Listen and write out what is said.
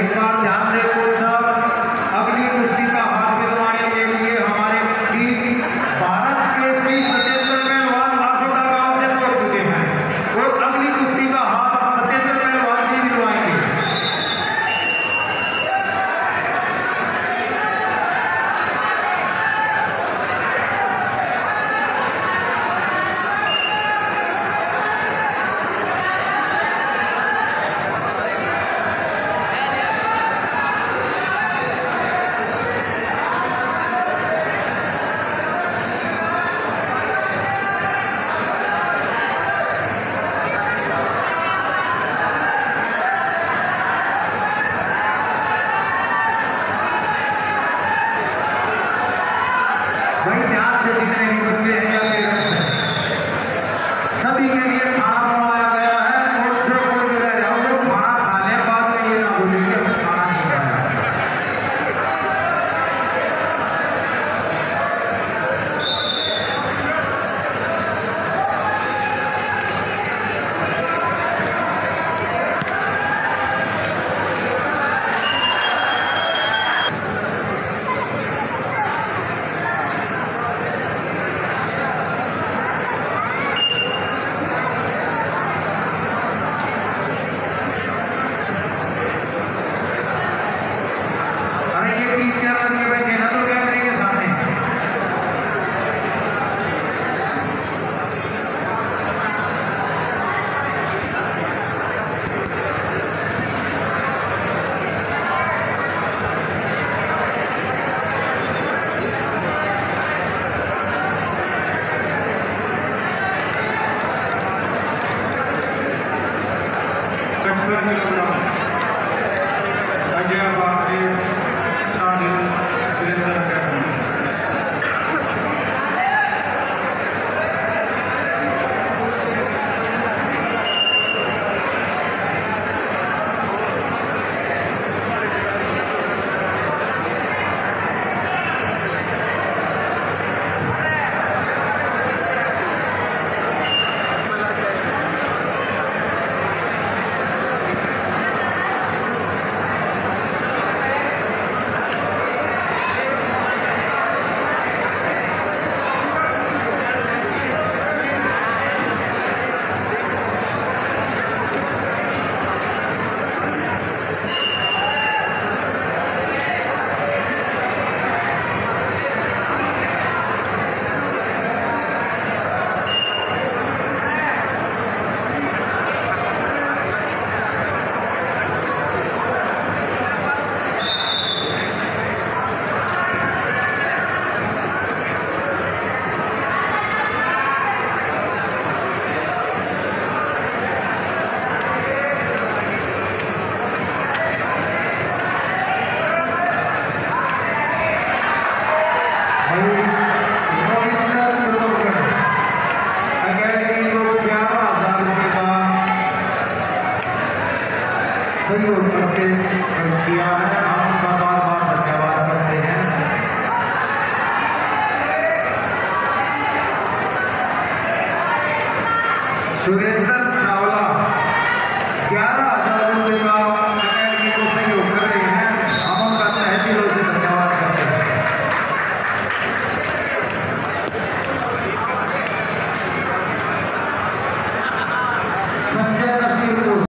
देखा ध्यान देखो Gracias. सुरेंद्र